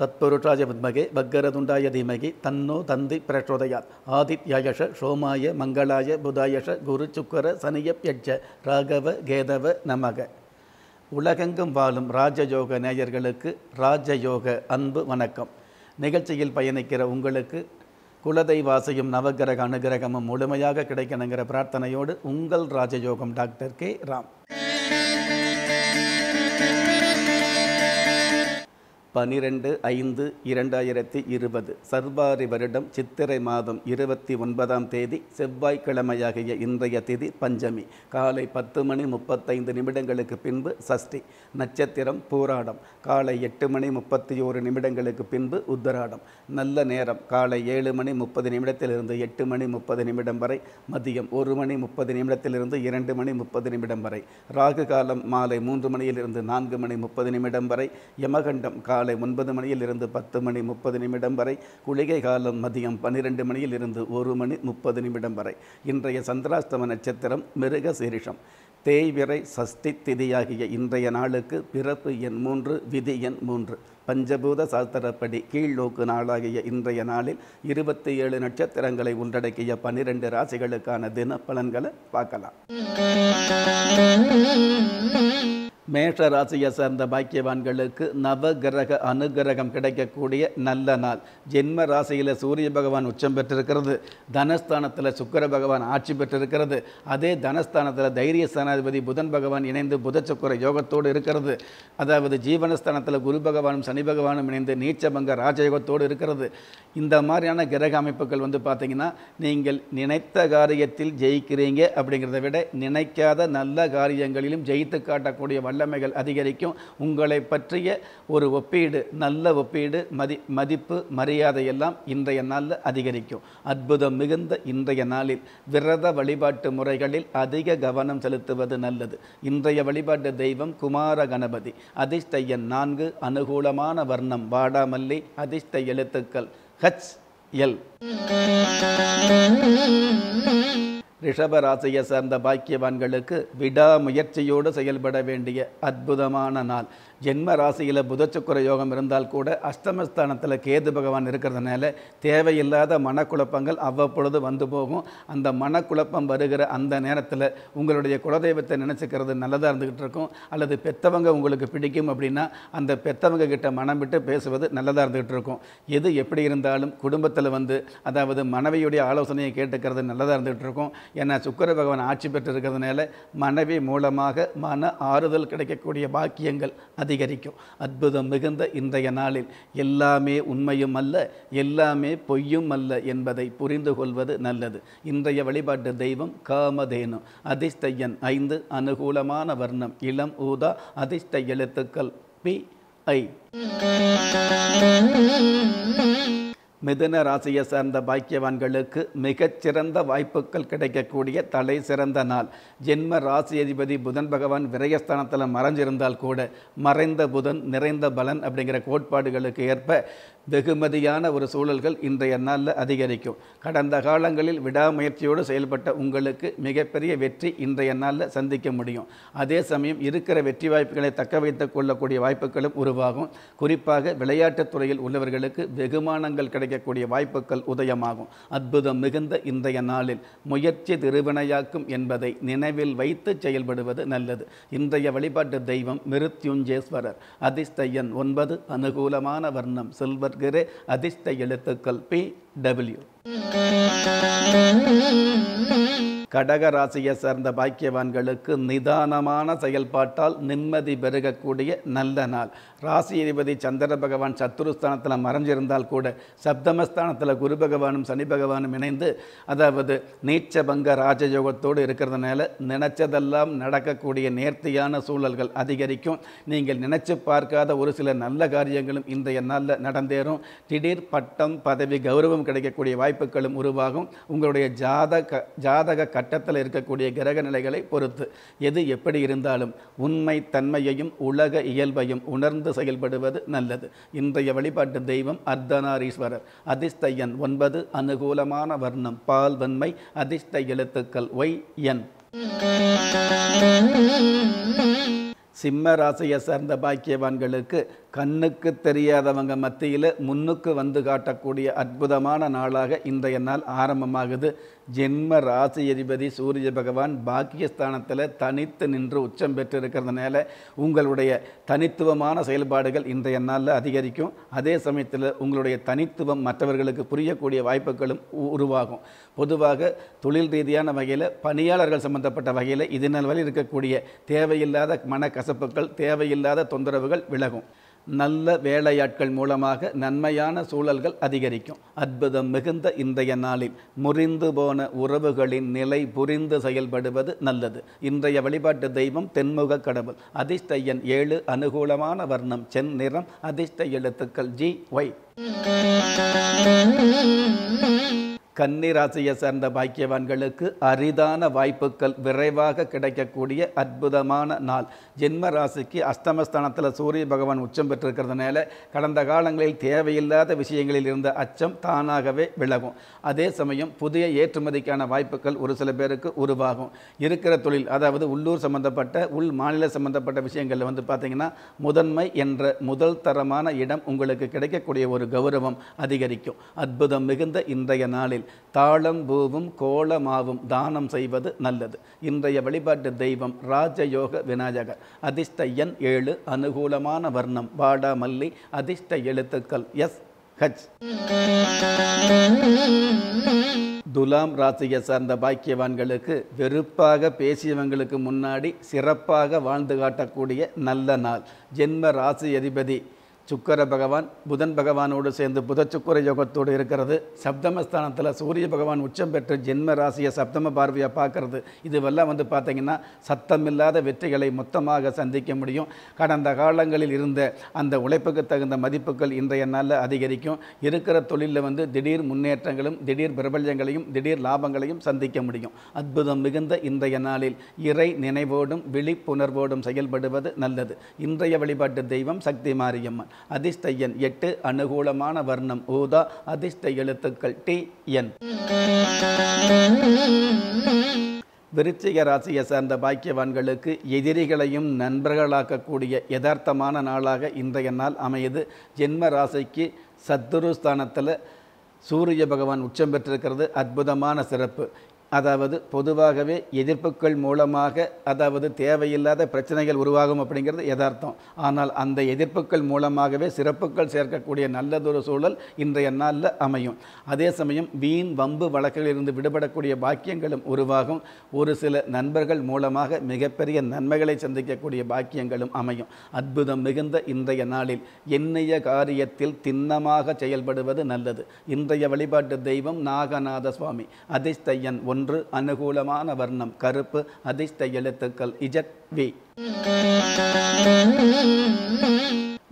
தத்புருஷாய வித்மகே பக்கரதுண்டாய தீமகி தன்னோ தந்தி பிரச்சோதயாத். ஆதித்யாயஷ சோமாய மங்களாய புதாயஷ குரு சுக்கர சனியப்யட்ச ராகவ கேதவ நமக. உலகெங்கும் வாழும் ராஜயோக நேயர்களுக்கு ராஜயோக அன்பு வணக்கம். நிகழ்ச்சியில் பயணிக்கிற உங்களுக்கு குலதெய்வாசையும் நவகிரக அனுகிரகமும் முழுமையாக கிடைக்கணுங்கிற பிரார்த்தனையோடு உங்கள் ராஜயோகம் டாக்டர் கே. ராம். பனிரெண்டு ஐந்து இரண்டாயிரத்தி இருபது. சர்வாரி வருடம் சித்திரை மாதம் இருபத்தி ஒன்பதாம் தேதி செவ்வாய்க்கிழமையாகிய இன்றைய திதி பஞ்சமி. காலை பத்து மணி முப்பத்தைந்து நிமிடங்களுக்கு பின்பு சஷ்டி நட்சத்திரம் பூராடம். காலை எட்டு மணி முப்பத்தி ஓரு நிமிடங்களுக்கு பின்பு உத்தராடம். நல்ல நேரம். காலை ஏழு மணி முப்பது நிமிடத்திலிருந்து எட்டு மணி முப்பது நிமிடம் வரை மதியம் ஒரு மணி முப்பது நிமிடத்திலிருந்து இரண்டு மணி முப்பது நிமிடம் வரை. ராகு காலம் மாலை மூன்று மணியிலிருந்து நான்கு மணி முப்பது நிமிடம் வரை. யமகண்டம் காலை ஒன்பது மணியில் இருந்து பத்து மணி முப்பது நிமிடம் வரை குளிகை காலம் மதியம் பன்னிரெண்டு மணியில் இருந்து ஒரு மணி முப்பது நிமிடம் வரை. இன்றைய சந்திராஸ்தம நட்சத்திரம் மிருக சீரிஷம் தேய்விரை சஷ்டி திதியாகிய இன்றைய நாளுக்கு பிறப்பு எண் மூன்று விதி எண் மூன்று. பஞ்சபூத சாஸ்திரப்படி கீழ்நோக்கு நாளாகிய இன்றைய நாளில் இருபத்தி ஏழு நட்சத்திரங்களை உள்ளடக்கிய பனிரெண்டு ராசிகளுக்கான தின பலன்களை பார்க்கலாம். மேஷ ராசியை சார்ந்த பாக்கியவான்களுக்கு நவகிரக அனுகிரகம் கிடைக்கக்கூடிய நல்ல நாள். ஜென்ம ராசியில் சூரிய பகவான் உச்சம் பெற்றிருக்கிறது. தனஸ்தானத்தில் சுக்கர பகவான் ஆட்சி பெற்றிருக்கிறது. அதே தனஸ்தானத்தில் தைரிய ஸ்தானாதிபதி புதன் பகவான் இணைந்து புத சுக்கர யோகத்தோடு இருக்கிறது. அதாவது ஜீவனஸ்தானத்தில் குரு பகவானும் சனி பகவானும் இணைந்து நீச்சபங்க ராஜயோகத்தோடு இருக்கிறது. இந்த மாதிரியான கிரக அமைப்புகள் வந்து பார்த்திங்கன்னா நீங்கள் நினைத்த காரியத்தில் ஜெயிக்கிறீங்க அப்படிங்கிறத விட நினைக்காத நல்ல காரியங்களிலும் ஜெயித்து காட்டக்கூடிய வல்லமைகள் அதிகரிக்கும். உங்களை பற்றிய ஒரு ஒப்பீடு நல்ல ஒப்பீடு மதி மதிப்பு மரியாதை எல்லாம் இன்றைய நாளில் அதிகரிக்கும். அற்புதம் மிகுந்த இன்றைய நாளில் விரத வழிபாட்டு முறைகளில் அதிக கவனம் செலுத்துவது நல்லது. இன்றைய வழிபாட்டு தெய்வம் குமார கணபதி. அதிர்ஷ்ட நான்கு அனுகூலமான வர்ணம் வாடாமல்லி அதிர்ஷ்ட எழுத்துக்கள் ஹச் எல். ரிஷபராசியை சார்ந்த பாக்கியவான்களுக்கு விடாமுயற்சியோடு செயல்பட வேண்டிய அற்புதமான நாள். ஜென்ம ராசியில் புதச்சுக்குர யோகம் இருந்தால் கூட அஷ்டமஸ்தானத்தில் கேது பகவான் இருக்கிறதுனால தேவையில்லாத மனக்குழப்பங்கள் அவ்வப்பொழுது வந்து போகும். அந்த மனக்குழப்பம் வருகிற அந்த நேரத்தில் உங்களுடைய குலதெய்வத்தை நினச்சிக்கிறது நல்லதாக இருந்துக்கிட்டு இருக்கும். அல்லது பெத்தவங்க உங்களுக்கு பிடிக்கும் அப்படின்னா அந்த பெத்தவங்க கிட்ட மனம் விட்டு பேசுவது நல்லதாக இருந்துகிட்டு இருக்கும். எது எப்படி இருந்தாலும் குடும்பத்தில் வந்து அதாவது மனைவியுடைய ஆலோசனையை கேட்டுக்கிறது நல்லதாக இருந்துகிட்டு இருக்கும். ஏன்னா சுக்கர பகவான் ஆட்சி பெற்று இருக்கிறதுனால மனைவி மூலமாக மன ஆறுதல் கிடைக்கக்கூடிய பாக்கியங்கள் அதிகரிக்கும். அற்புதம் மிகுந்த இன்றைய நாளில் எல்லாமே உண்மையும் அல்ல எல்லாமே பொய்யும் அல்ல என்பதை புரிந்து கொள்வது நல்லது. இன்றைய வழிபாட்டு தெய்வம் காமதேனு. அதிர்ஷ்ட எண் ஐந்து அனுகூலமான வர்ணம். இளம் ஊதா அதிர்ஷ்ட எழுத்துக்கள் பி ஐ. மிதுன ராசியை சார்ந்த பாக்கியவான்களுக்கு மிகச்சிறந்த வாய்ப்புகள் கிடைக்கக்கூடிய தலை சிறந்த நாள். ஜென்ம ராசி அதிபதி புதன் பகவான் விரயஸ்தானத்தில் மறைஞ்சிருந்தால் கூட மறைந்த புதன் நிறைந்த பலன் அப்படிங்கிற கோட்பாடுகளுக்கு ஏற்ப வெகுமதியான ஒரு சூழல்கள் இன்றைய நாளில் அதிகரிக்கும். கடந்த காலங்களில் விடாமுயற்சியோடு செயல்பட்ட உங்களுக்கு மிகப்பெரிய வெற்றி இன்றைய நாளில் சந்திக்க முடியும். அதே சமயம் இருக்கிற வெற்றி வாய்ப்புகளை தக்க வைத்துக் கொள்ளக்கூடிய வாய்ப்புகளும் உருவாகும். குறிப்பாக விளையாட்டுத் துறையில் உள்ளவர்களுக்கு வெகுமானங்கள் கிடைக்கக்கூடிய வாய்ப்புகள் உதயமாகும். அற்புதம் மிகுந்த இன்றைய நாளில் முயற்சி திருவினையாக்கும் என்பதை நினைவில் வைத்து செயல்படுவது நல்லது. இன்றைய வழிபாட்டு தெய்வம் மிருத்யுஞ்சேஸ்வரர் அதிஸ்தையன் ஒன்பது அனுகூலமான வர்ணம் சில்வர் கிரே அதிர்ஷ்ட எழுத்துக்கள் பி டபிள்யூ கடக ராசியை சேர்ந்த பாக்கியவான்களுக்கு நிதானமான செயல்பாட்டால் நிம்மதி பெருகக்கூடிய நல்ல நாள். ராசி அதிபதி சந்திர பகவான் சத்துருஸ்தானத்தில் மறைஞ்சிருந்தால் கூட சப்தமஸ்தானத்தில் குரு பகவானும் சனி பகவானும் இணைந்து அதாவது நீச்சபங்க ராஜயோகத்தோடு இருக்கிறதுனால நினைச்சதெல்லாம் நடக்கக்கூடிய நேர்த்தியான சூழல்கள் அதிகரிக்கும். நீங்கள் நினைச்சு பார்க்காத ஒரு சில நல்ல காரியங்களும் இன்றைய நாளில் நடந்தேறும். திடீர் பட்டம் பதவி கௌரவம் கிடைக்கக்கூடிய வாய்ப்புகளும் உருவாகும். உங்களுடைய ஜாதக ஜாதக கட்டத்தில் இருக்கக்கூடிய கிரக நிலைகளை பொறுத்து. எது எப்படி இருந்தாலும் உண்மை தன்மையையும் உலக இயல்பையும் உணர்ந்து செயல்படுவது நல்லது. இன்றைய வழிபாட்டு தெய்வம் அர்த்தநாரீஸ்வரர். அதிர்ஷ்ட ஒன்பது அனுகூலமான வர்ணம் பால் வன்மை அதிர்ஷ்ட எழுத்துக்கள் ஒய் என். சிம்ம ராசியை சார்ந்த பாக்கியவான்களுக்கு கண்ணுக்கு தெரியாதவங்க மத்தியில் முன்னுக்கு வந்து காட்டக்கூடிய அற்புதமான நாளாக இன்றைய நாள் ஆரம்பமாகுது. ஜென்ம ராசி அதிபதி சூரிய பகவான் பாக்கியஸ்தானத்தில் தனித்து நின்று உச்சம் பெற்றிருக்கிறதுனால உங்களுடைய தனித்துவமான செயல்பாடுகள் இன்றைய நாளில் அதிகரிக்கும். அதே சமயத்தில் உங்களுடைய தனித்துவம் மற்றவர்களுக்கு புரியக்கூடிய வாய்ப்புகளும் உ- உருவாகும். பொதுவாக தொழில் ரீதியான வகையில் பணியாளர்கள் சம்பந்தப்பட்ட வகையில் இதனால் வரை இருக்கக்கூடிய தேவையில்லாத மனக்கசப்புகள் தேவையில்லாத தொந்தரவுகள் விலகும். நல்ல வேலையாட்கள் மூலமாக நன்மையான சூழல்கள் அதிகரிக்கும். அற்புதம் மிகுந்த இன்றைய நாளில் முறிந்து போன உறவுகளின் நிலை புரிந்து செயல்படுவது நல்லது. இன்றைய வழிபாட்டு தெய்வம் தென்முக கடவுள். அதிர்ஷ்ட எண் ஏழு அனுகூலமான வர்ணம் சென் நிறம் அதிர்ஷ்ட எழுத்துக்கள் ஜி ஒய். கன்னிராசியை சேர்ந்த சார்ந்த பாக்கியவான்களுக்கு அரிதான வாய்ப்புகள் விரைவாக கிடைக்கக்கூடிய அற்புதமான நாள். ஜென்ம ராசிக்கு அஷ்டமஸ்தானத்தில் சூரிய பகவான் உச்சம் பெற்றிருக்கிறதுனால கடந்த காலங்களில் தேவையில்லாத விஷயங்களில் இருந்த அச்சம் தானாகவே விலகும். அதே சமயம் புதிய ஏற்றுமதிக்கான வாய்ப்புகள் ஒரு சில பேருக்கு உருவாகும். இருக்கிற தொழில் அதாவது உள்ளூர் சம்பந்தப்பட்ட உள் மாநில சம்பந்தப்பட்ட விஷயங்களில் வந்து பார்த்தீங்கன்னா முதன்மை என்ற முதல் தரமான இடம் உங்களுக்கு கிடைக்கக்கூடிய ஒரு கௌரவம் அதிகரிக்கும். அற்புதம் மிகுந்த இன்றைய நாளில். தாளம் பூவும் கோலமாவும் தானம் செய்வது நல்லது. இன்றைய வழிபாட்டு தெய்வம் ராஜயோக விநாயகர். அதிர்ஷ்ட எண் ஏழு அனுகூலமான வர்ணம் வாடா மல்லி அதிர்ஷ்ட எழுத்துக்கள் எஸ் ஹச். துலாம் ராசியை சார்ந்த பாக்கியவான்களுக்கு வெறுப்பாக பேசியவங்களுக்கு முன்னாடி சிறப்பாக வாழ்ந்து காட்டக்கூடிய நல்ல நாள். ஜென்ம ராசி அதிபதி சுக்கர பகவான் புதன் பகவானோடு சேர்ந்து புத சுக்கர யோகத்தோடு இருக்கிறது. சப்தமஸ்தானத்தில் சூரிய பகவான் உச்சம் பெற்று ஜென்ம ராசியை சப்தம பார்வையாக பார்க்கறது. இதுவெல்லாம் வந்து பார்த்தீங்கன்னா சத்தமில்லாத வெற்றிகளை மொத்தமாக சந்திக்க முடியும். கடந்த காலங்களில் இருந்த அந்த உழைப்புக்கு தகுந்த மதிப்புகள் இன்றைய நாளில் அதிகரிக்கும். இருக்கிற தொழிலில் வந்து திடீர் முன்னேற்றங்களும் திடீர் பிரபல்யங்களையும் திடீர் லாபங்களையும் சந்திக்க முடியும். அற்புதம் மிகுந்த இன்றைய நாளில் இறை நினைவோடும் விழிப்புணர்வோடும் செயல்படுவது நல்லது. இன்றைய வழிபாட்டு தெய்வம் சக்தி மாரியம்மன் அதிர்ஷ்ட எண் எட்டு அனுகூலமான வர்ணம். ஊதா அதிர்ஷ்ட எழுத்துக்கள். D N. விருச்சிக ராசியை சேர்ந்த பாக்கியவான்களுக்கு எதிரிகளையும் நண்பர்களாக்கக்கூடிய யதார்த்தமான நாளாக இன்றைய நாள் அமையுது. ஜென்ம ராசிக்கு சத்துருஸ்தானத்தில் சூரிய பகவான் உச்சம் பெற்றிருக்கிறது. அற்புதமான சிறப்பு. அதாவது பொதுவாகவே எதிர்ப்புகள் மூலமாக அதாவது தேவையில்லாத பிரச்சனைகள் உருவாகும் அப்படிங்கிறது யதார்த்தம். ஆனால் அந்த எதிர்ப்புகள் மூலமாகவே சிறப்புகள் சேர்க்கக்கூடிய நல்லதொரு சூழல் இன்றைய நாளில் அமையும். அதே சமயம் வீண் வம்பு வழக்கிலிருந்து விடுபடக்கூடிய பாக்கியங்களும் உருவாகும். ஒரு சில நண்பர்கள் மூலமாக மிகப்பெரிய நன்மைகளை சந்திக்கக்கூடிய பாக்கியங்களும் அமையும். அற்புதம் மிகுந்த இன்றைய நாளில் எண்ணிய காரியத்தில் திண்ணமாக செயல்படுவது நல்லது. இன்றைய வழிபாட்டு தெய்வம் நாகநாத சுவாமி அதிஷ்டையன் ஒன் ஒன்று அனுகூலமான வர்ணம் கருப்பு அதிர்ஷ்ட எழுத்துக்கள் இஜட் வி.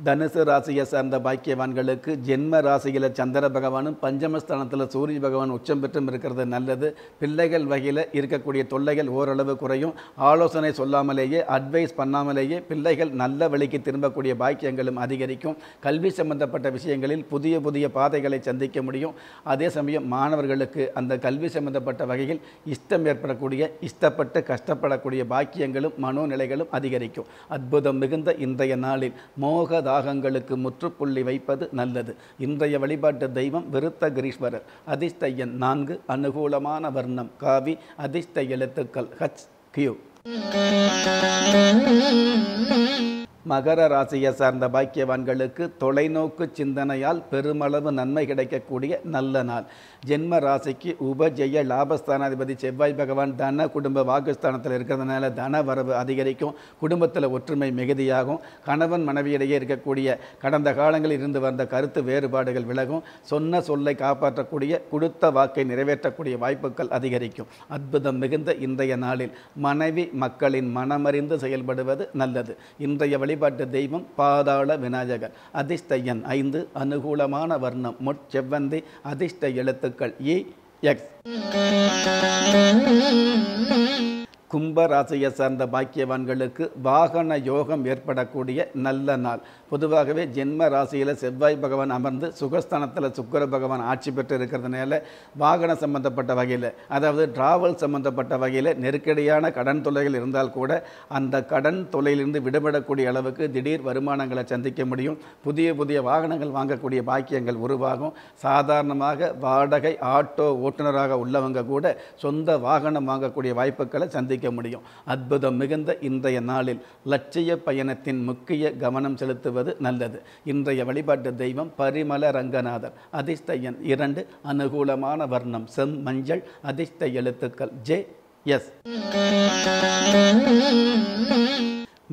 தனுசு ராசியை சார்ந்த பாக்கியவான்களுக்கு ஜென்ம ராசியில் சந்திர பகவானும் பஞ்சமஸ்தானத்தில் சூரிய பகவான் உச்சம் பெற்றும் இருக்கிறது நல்லது. பிள்ளைகள் வகையில் இருக்கக்கூடிய தொல்லைகள் ஓரளவு குறையும். ஆலோசனை சொல்லாமலேயே அட்வைஸ் பண்ணாமலேயே பிள்ளைகள் நல்ல வழிக்கு திரும்பக்கூடிய பாக்கியங்களும் அதிகரிக்கும். கல்வி சம்பந்தப்பட்ட விஷயங்களில் புதிய புதிய பாதைகளை சந்திக்க முடியும். அதே சமயம் மாணவர்களுக்கு அந்த கல்வி சம்பந்தப்பட்ட வகையில் இஷ்டம் ஏற்படக்கூடிய இஷ்டப்பட்டு கஷ்டப்படக்கூடிய பாக்கியங்களும் மனோநிலைகளும் அதிகரிக்கும். அற்புதம் மிகுந்த இன்றைய நாளில் மோக தாகங்களுக்கு முற்றுப்புள்ளி வைப்பது நல்லது. இன்றைய வழிபாட்டு தெய்வம் விருத்த கிரீஸ்வரர் அதிர்ஷ்ட எண் நான்கு அனுகூலமான வர்ணம். காவி அதிர்ஷ்ட எழுத்துக்கள். ஹச் கியூ மகர ராசியை சார்ந்த பாக்கியவான்களுக்கு தொலைநோக்கு சிந்தனையால் பெருமளவு நன்மை கிடைக்கக்கூடிய நல்ல நாள். ஜென்ம ராசிக்கு உபஜெய லாபஸ்தானாதிபதி செவ்வாய் பகவான் தன குடும்ப வாக்குஸ்தானத்தில் இருக்கிறதுனால தன வரவு அதிகரிக்கும். குடும்பத்தில் ஒற்றுமை மிகுதியாகும். கணவன் மனைவியிடையே இருக்கக்கூடிய கடந்த காலங்களில் இருந்து வந்த கருத்து வேறுபாடுகள் விலகும். சொன்ன சொல்லை காப்பாற்றக்கூடிய கொடுத்த வாக்கை நிறைவேற்றக்கூடிய வாய்ப்புகள் அதிகரிக்கும். அற்புதம் மிகுந்த இன்றைய நாளில் மனைவி மக்களின் மனமறிந்து செயல்படுவது நல்லது. இன்றைய வழிபாட்டு தெய்வம் பாதாள விநாயகர். அதிர்ஷ்ட எண் ஐந்து அனுகூலமான வர்ணம் முட்செவ்வந்தி அதிர்ஷ்ட எழுத்துக்கள் ஏ எக்ஸ். கும்ப ராசியை சார்ந்த பாக்கியவான்களுக்கு வாகன யோகம் ஏற்படக்கூடிய நல்ல நாள். பொதுவாகவே ஜென்ம ராசியில் செவ்வாய் பகவான் அமர்ந்து சுகஸ்தானத்தில் சுக்கர பகவான் ஆட்சி பெற்று இருக்கிறதுனால வாகன சம்பந்தப்பட்ட வகையில் அதாவது டிராவல் சம்பந்தப்பட்ட வகையில் நெருக்கடியான கடன் தொல்லைகள் இருந்தால் கூட அந்த கடன் தொல்லையிலிருந்து விடுபடக்கூடிய அளவுக்கு திடீர் வருமானங்களை சந்திக்க முடியும். புதிய புதிய வாகனங்கள் வாங்கக்கூடிய பாக்கியங்கள் உருவாகும். சாதாரணமாக வாடகை ஆட்டோ ஓட்டுநராக உள்ளவங்க கூட சொந்த வாகனம் வாங்கக்கூடிய வாய்ப்புகளை சந்திக்க முடியும். அற்புதம் மிகுந்த இன்றைய நாளில் லட்சிய பயணத்தின் முக்கிய கவனம் செலுத்துவது நல்லது. இன்றைய வழிபாட்டு தெய்வம் பரிமல ரங்கநாதர். அதிர்ஷ்ட எண் இரண்டு அனுகூலமான வர்ணம் செம் மஞ்சள் அதிர்ஷ்ட எழுத்துக்கள் ஜே எஸ்.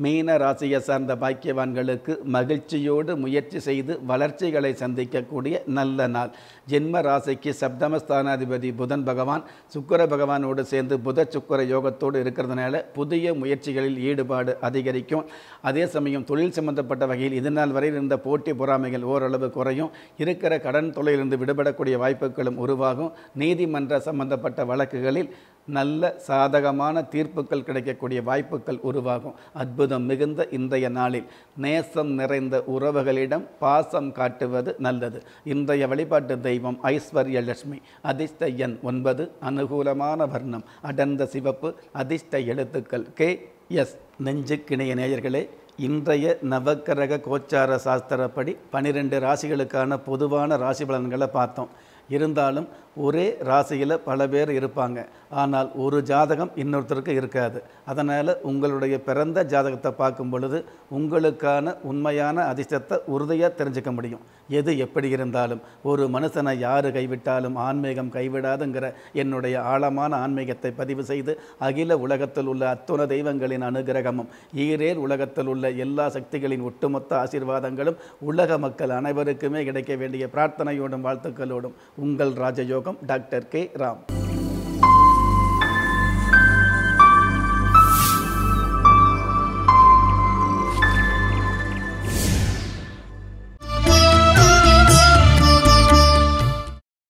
மீன ராசியை சார்ந்த பாக்கியவான்களுக்கு மகிழ்ச்சியோடு முயற்சி செய்து வளர்ச்சிகளை சந்திக்கக்கூடிய நல்ல நாள். ஜென்ம ராசிக்கு சப்தமஸ்தானாதிபதி புதன் பகவான் சுக்கர பகவானோடு சேர்ந்து புத சுக்கர யோகத்தோடு இருக்கிறதுனால புதிய முயற்சிகளில் ஈடுபாடு அதிகரிக்கும். அதே சமயம் தொழில் சம்பந்தப்பட்ட வகையில் இதனால் வரை இருந்த போட்டி பொறாமைகள் ஓரளவு குறையும். இருக்கிற கடன் தொலையிலிருந்து விடுபடக்கூடிய வாய்ப்புகளும் உருவாகும். நீதிமன்ற சம்பந்தப்பட்ட வழக்குகளில் நல்ல சாதகமான தீர்ப்புகள் கிடைக்கக்கூடிய வாய்ப்புகள் உருவாகும். அற்புதம் மிகுந்த இன்றைய நாளில் நேசம் நிறைந்த உறவுகளிடம் பாசம் காட்டுவது நல்லது. இன்றைய வழிபாட்டு தெய்வம் ஐஸ்வர்ய லட்சுமி. அதிர்ஷ்ட எண் ஒன்பது அனுகூலமான வர்ணம். அடர்ந்த சிவப்பு அதிர்ஷ்ட எழுத்துக்கள் கே எஸ். நெஞ்சுக்கிணைய நேயர்களே இன்றைய நவக்கிரக கோச்சார சாஸ்திரப்படி பனிரெண்டு ராசிகளுக்கான பொதுவான ராசி பலன்களை பார்த்தோம். இருந்தாலும் ஒரே ராசியில் பல பேர் இருப்பாங்க. ஆனால் ஒரு ஜாதகம் இன்னொருத்தருக்கு இருக்காது. அதனால் உங்களுடைய பிறந்த ஜாதகத்தை பார்க்கும் பொழுது உங்களுக்கான உண்மையான அதிர்ஷ்டத்தை உறுதியாக தெரிஞ்சுக்க முடியும். எது எப்படி இருந்தாலும் ஒரு மனுஷனை யார் கைவிட்டாலும் ஆன்மீகம் கைவிடாதுங்கிற என்னுடைய ஆழமான ஆன்மீகத்தை பதிவு செய்து அகில உலகத்தில் உள்ள அத்துண தெய்வங்களின் அனுகிரகமும் ஈரேர் உலகத்தில் உள்ள எல்லா சக்திகளின் ஒட்டுமொத்த ஆசீர்வாதங்களும் உலக மக்கள் அனைவருக்குமே கிடைக்க வேண்டிய பிரார்த்தனையோடும் வாழ்த்துக்களோடும் உங்கள் ராஜயோகம் டாக்டர் கே ராம்.